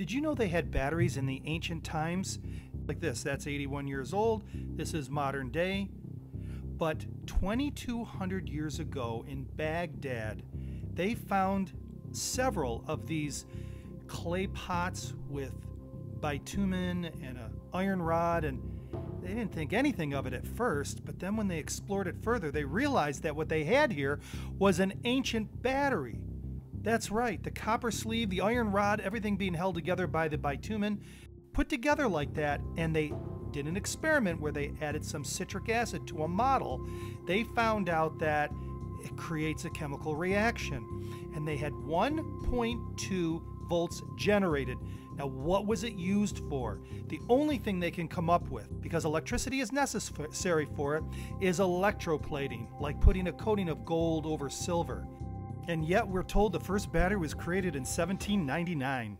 Did you know they had batteries in the ancient times? Like this, that's 81 years old. This is modern day. But 2,200 years ago in Baghdad, they found several of these clay pots with bitumen and an iron rod and they didn't think anything of it at first, but then when they explored it further, they realized that what they had here was an ancient battery. That's right, the copper sleeve, the iron rod, everything being held together by the bitumen, put together like that, and they did an experiment where they added some citric acid to a model. They found out that it creates a chemical reaction, and they had 1.2 volts generated. Now, what was it used for? The only thing they can come up with, because electricity is necessary for it, is electroplating, like putting a coating of gold over silver. And yet, we're told the first battery was created in 1799.